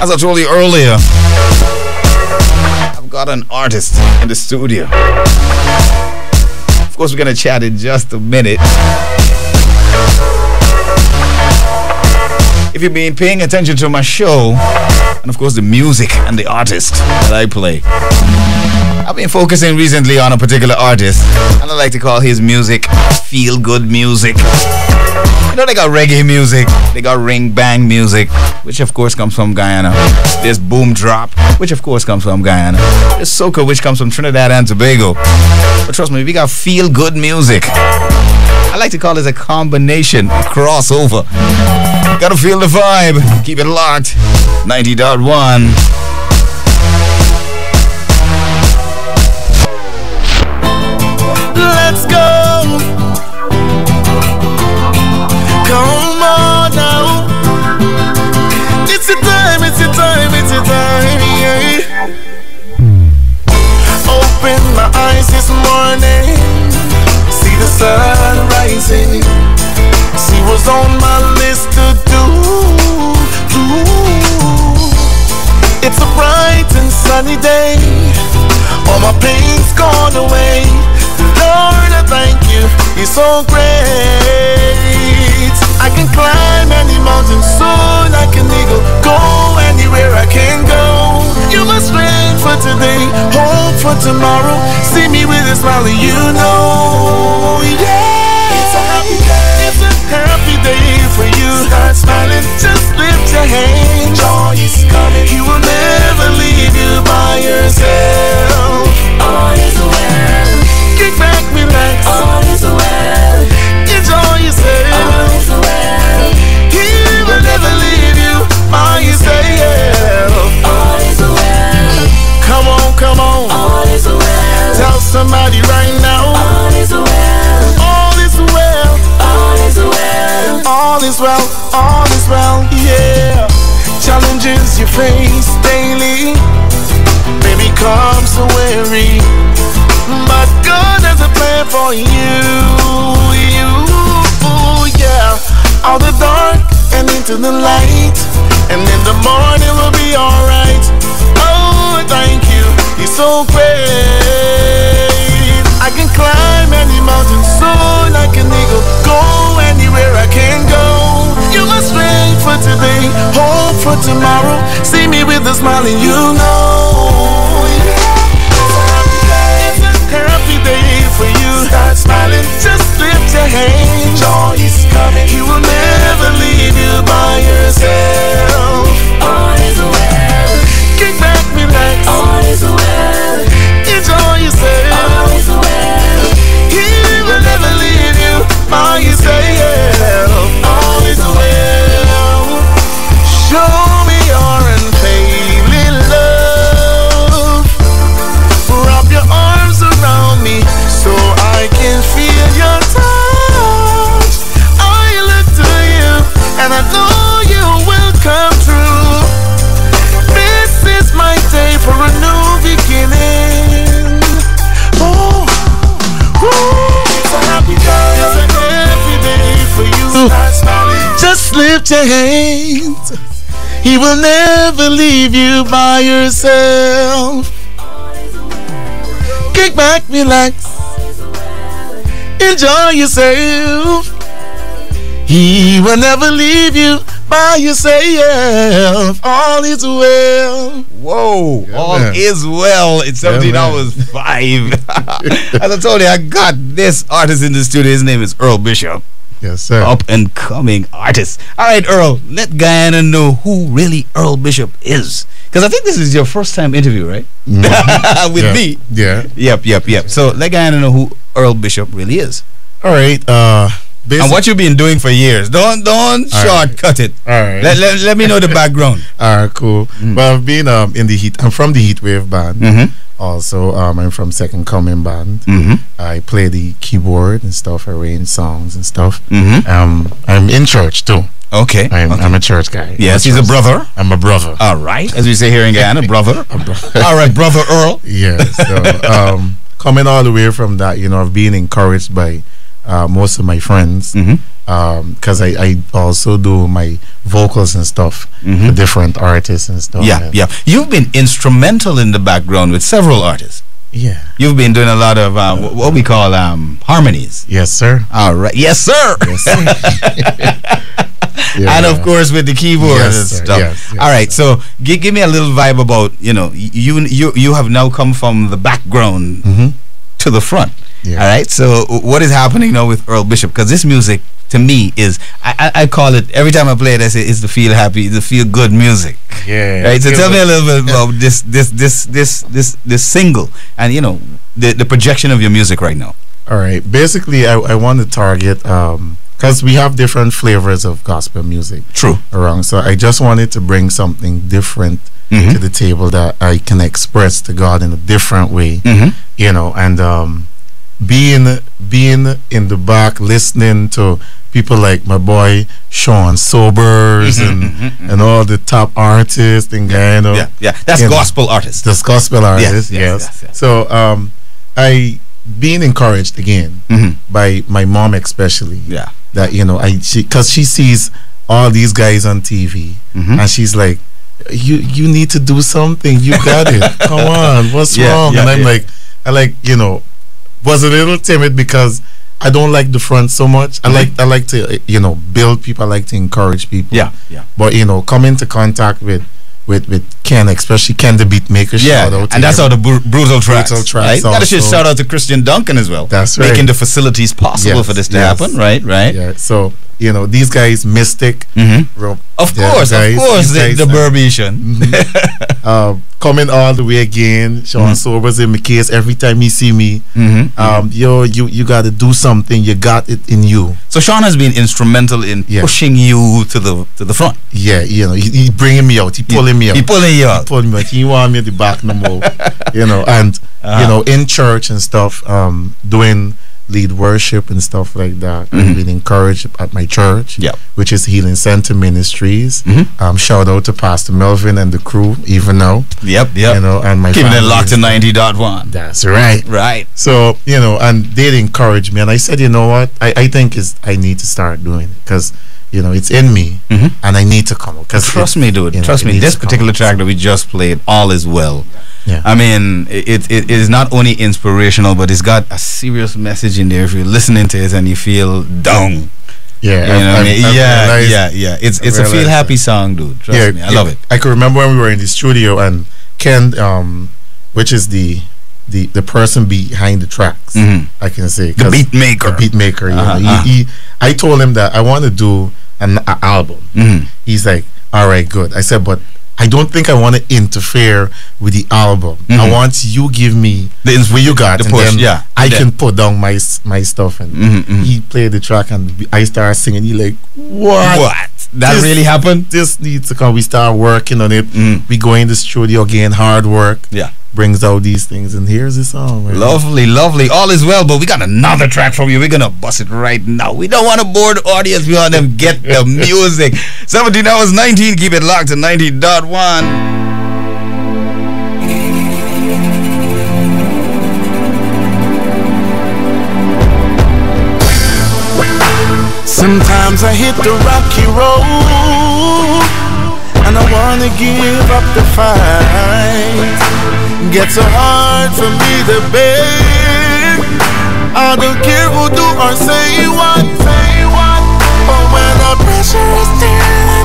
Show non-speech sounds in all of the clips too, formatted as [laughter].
As I told you earlier, I've got an artist in the studio. Of course, we're going to chat in just a minute. If you've been paying attention to my show, and of course the music and the artist that I play, I've been focusing recently on a particular artist, and I like to call his music feel good music. Know, they got reggae music, they got ring bang music, which of course comes from Guyana. There's boom drop, which of course comes from Guyana. There's soca, which comes from Trinidad and Tobago. But trust me, we got feel good music. I like to call this a combination, a crossover. Gotta feel the vibe. Keep it locked. 90.1. away. Lord, I thank you. You're so great. I can climb any mountain soon like an eagle. Go anywhere I can go. You're my strength for today, hope for tomorrow. See me with a smile, and you know, yeah. It's a happy day. It's a happy day for you. Start smiling, just lift your hand. Joy is coming. He will never leave you by yourself. Become so weary. But God has a plan for you, you, yeah. Out the dark and into the light, and in the morning will be alright. Oh, thank you, He's so great. I can climb any mountain soar like an eagle, go anywhere I can go. You my strength for today, hope for tomorrow. See me with a smile, and you know. Hand. Joy is coming. He will never leave you by yourself. All is well. Kick back, relax. All is well. Enjoy yourself. All is well. He will never leave you by yourself. All is well. Show Just lift your hands. He will never leave you by yourself. Kick back, relax. Enjoy yourself. He will never leave you by yourself. All is well. Whoa, Yeah, all man. is well. It's 17 man. hours 5. [laughs] As I told you, I got this artist in the studio. His name is Earl Bishop. Yes, sir. Up and coming artist. All right, Earl, let Guyana know who really Earl Bishop is. Because I think this is your first time interview, right? [laughs] With Mm-hmm. yeah. me. Yeah. Yep, yep, yep. So let Guyana know who Earl Bishop really is. All right. Uh, basic, And what you've been doing for years. Don't don't All right. shortcut it. All right. Let, let, let me know the background. [laughs] All right, cool. Well, I've been um, in the heat. I'm from the Heat Wave band. Mm-hmm. Also, um, I'm from Second Coming band. Mm-hmm. I play the keyboard and stuff, arrange songs and stuff. Mm-hmm. Um, I'm in church too. Okay. I'm, okay. I'm a church guy. Yes, I'm he's a brother. I'm a brother. All right. As we say here in Guyana, brother. [laughs] A bro- [laughs] All right, brother Earl. [laughs] yeah. So, um, coming all the way from that, you know, I've been encouraged by uh, most of my friends because I, I also do my vocals and stuff for different artists and stuff. Mm-hmm. Yeah, yeah. You've been instrumental in the background with several artists. yeah. You've been doing a lot of uh, wh- what we call um, harmonies. Yes, sir. All right. Yes, sir. Yes, sir. [laughs] And of course with the keyboard Yes, and stuff. Yes, yes, All right. sir. So gi- give me a little vibe about you know you you you have now come from the background hmm to the front. Yeah. All right. So what is happening now with Earl Bishop? Because this music to me is I, I, I call it every time I play it I say it's the feel happy, the feel good music. Yeah. Right. So tell me a little bit [laughs] about this this this this this this single and you know the the projection of your music right now. All right. Basically, I, I want to target because we have different flavors of gospel music True. around. So I just wanted to bring something different Mhm. to the table that I can express to God in a different way. Mm-hmm. You know, and um, being being in the back listening to people like my boy Sean Sobers Mhm, and mhm, and all the top artists and kind of Yeah. Yeah. That's know, gospel artists. the gospel artists. yes, Yes, yes, yes. So um, I being encouraged again Mhm. by my mom especially Yeah. that you know I she because she sees all these guys on TV Mhm. and she's like you you need to do something you got it [laughs] come on what's Yeah, wrong yeah, and I'm yeah. like I like you know was a little timid because I don't like the front so much I like I like to uh, you know build people I like to encourage people Yeah. Yeah. but you know come into contact with with with Ken especially Ken the beat maker Yeah, and that's how the bru- brutal tracks. Brutal tracks right? Gotta shout out to Christian Duncan as well. That's right. Making the facilities possible Yes, for this to yes. happen. Right, right. yeah so you know these guys Mystic Mm-hmm. Rob, Of course, guys- of course, the, the Burbician. [laughs] uh, coming all the way again. Sean Mhm. Sobers in my case. Every time he see me, Mm-hmm. um, yo, you you got to do something. You got it in you. so Sean has been instrumental in Yeah. pushing you to the to the front. Yeah, you know, he, he bringing me out. He pulling me out. He pulling you out, He pulling me out. He want me at the back no more. [laughs] you know, and Uh-huh. you know, in church and stuff, um, doing lead worship and stuff like that. Mhm. I've been encouraged at my church, Yep. which is Healing Center Ministries. Mhm. Um, shout out to Pastor Melvin and the crew, even now. Yep, yep. You know, and my Keeping it locked to ninety dot one. That's right. Right. So you know, and they'd encourage me, and I said, you know what, I, I think is I need to start doing it because you know it's in me, Mhm. and I need to come out. Because Trust me, dude. you know, Trust me. This particular track that we just played, "All Is Well." Yeah. I mean, it, it it is not only inspirational, but it's got a serious message in there. If you're listening to it and you feel down, yeah, you know I've- yeah, yeah, yeah. It's it's a feel happy that. song, dude. Trust yeah, me, I yeah. love it. I can remember when we were in the studio, and Ken, um, which is the the the person behind the tracks, Mhm. I can say The beat maker. the beat maker. You Uh-huh, know, uh-huh. he, he, I told him that I want to do an a album. Mhm. He's like, all right, good. I said, but I don't think I want to interfere with the album. I Mhm. want you give me The what you got, the and push, then yeah. I Yeah. can put down my my stuff. And Mhm, mhm. he played the track, and I started singing. He like, what? What? That This- really happened? This needs to come. We start working on it. Mhm. We go in the studio again. Hard work Yeah. Brings out these things, and here's the song. man. Lovely, lovely. All is well, but we got another track from you. We're gonna bust it right now. We don't want to bore the audience. We want them get the [laughs] music. 17 hours 19. Keep it locked to 90.1. Sometimes I hit the rocky road and I wanna give up the fight. Gets so hard for me to bear. I don't care who do or say what, say what. But when the pressure is there,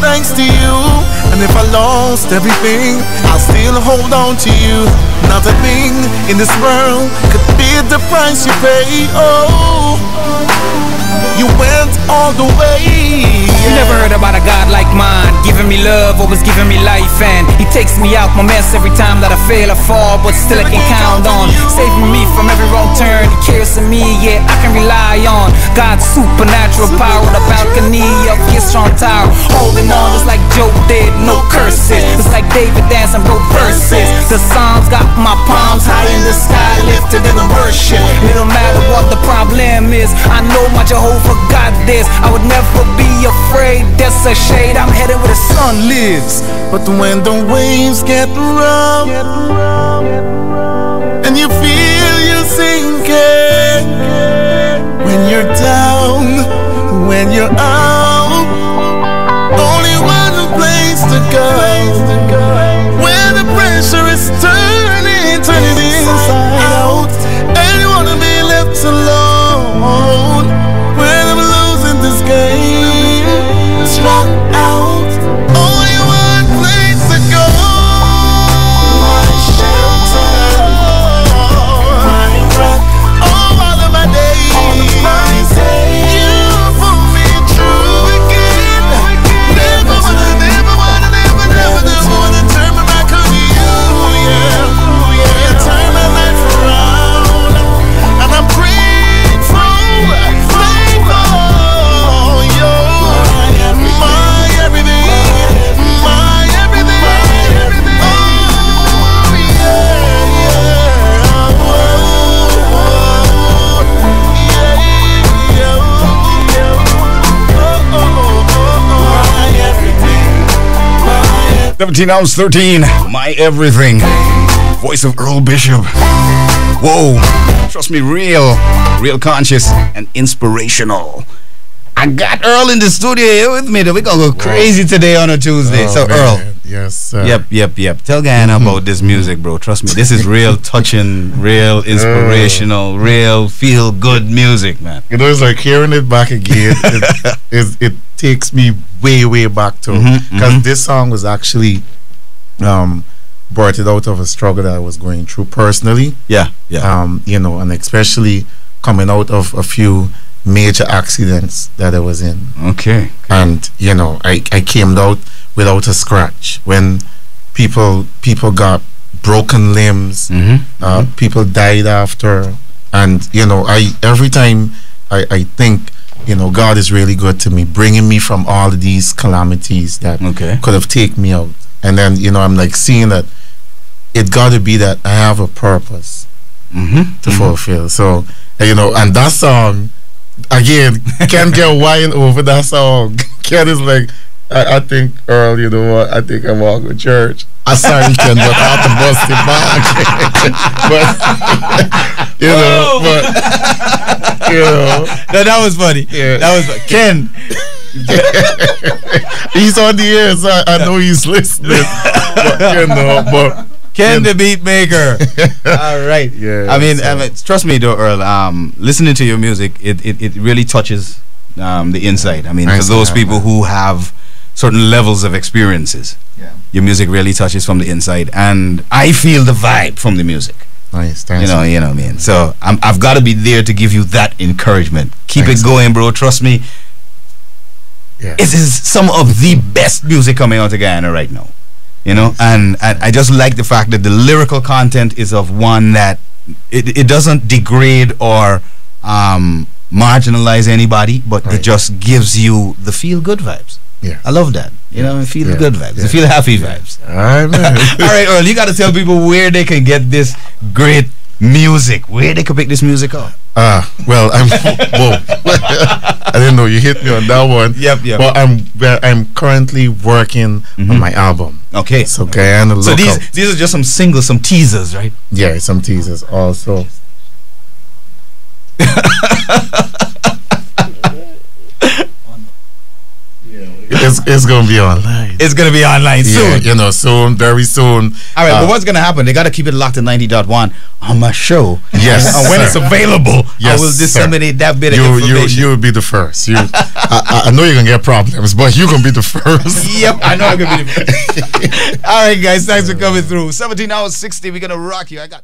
thanks to you. And if I lost everything, I'll still hold on to you. Not a thing in this world could be the price you pay. Oh, you went all the way. You never heard about a God like mine, giving me love, always giving me life, and He takes me out my mess every time that I fail or fall, but still I can count on saving me from every wrong turn. He cares for me, yeah, I can rely on God's supernatural power. The balcony of His strong tower, holding on just like Job did, no curses. It's like David dancing both verses. The Psalms got my palms high in the sky, lifted in the worship. It don't matter what the problem is, I know my Jehovah got this. I would never be afraid. That's a shade. I'm headed where the sun lives. But when the waves get rough and you feel you're sinking, when you're down, when you're out, go. Where the pressure is turning, turning inside 17 ounce 13. My everything. Voice of Earl Bishop. Whoa. Trust me, real, real conscious and inspirational. I got Earl in the studio here with me. We're gonna go crazy today on a Tuesday. Oh, so Earl. Yes, sir. Yep, yep, yep. Tell Guyana about this music, bro. Trust me, this is real [laughs] touching, real inspirational, real feel good music, man. You know, it's like hearing it back again. it, [laughs] it, it takes me way, way back to because mhm. this song was actually um, brought it out of a struggle that I was going through personally. Yeah, yeah. Um, you know, and especially coming out of a few major accidents that I was in, Okay. and you know, I, I came out without a scratch when people people got broken limbs Mm-hmm. uh, people died after and you know i every time I, I think you know god is really good to me bringing me from all of these calamities that Okay. could have taken me out and then you know i'm like seeing that it got to be that i have a purpose Mm-hmm. to fulfill so you know and that song again can't get wild over that song [laughs] ken is like I, I think Earl, you know what? I think I walk with church. I sorry, Ken, but I have to bust it back. [laughs] but [laughs] you know, but you know, No, that was funny. Yeah. That was Ken. he's on the air, so I, I know he's listening. but, you know, but Ken the beat maker. [laughs] All right. Yeah, I mean, so- I mean, trust me, though, Earl. Um, listening to your music, it, it, it really touches um, the inside. I mean, for those people who have certain levels of experiences, Yeah. your music really touches from the inside, and I feel the vibe from the music. nice, thanks. You know, you know what I mean. So I'm, I've got to be there to give you that encouragement. Keep Thanks. it going, bro. Trust me. yeah. This is some of the best music coming out of Guyana right now. You know, and, and I just like the fact that the lyrical content is of one that it, it doesn't degrade or um, marginalize anybody, but it just gives you the feel good vibes. yeah. I love that. You know, feel Yeah. good vibes, the Yeah. feel happy vibes. All right, man. All right, Earl, you got to tell people where they can get this great music, where they can pick this music up. Ah, well, I'm. [laughs] whoa, I didn't know you hit me on that one. Yep, yep. Well, I'm. Well, I'm currently working Mhm. on my album. Okay. So Guyana, look So these these are just some singles, some teasers, right? Yeah, some teasers also. [laughs] it's it's, gonna be online. It's gonna be online yeah, soon. you know, soon, very soon. All right, Uh, but what's gonna happen? They gotta keep it locked to 90.1 on my show. Yes, and when sir. it's available, yes, I will sir. disseminate that bit of you, you, information. you'll be the first. You, [laughs] I, I- I know you're gonna get problems, but you're gonna be the first. [laughs] yep, I know I'm gonna be. The [laughs] first. All right, guys, thanks for coming through. 17 hours 60. We're gonna rock you. I got.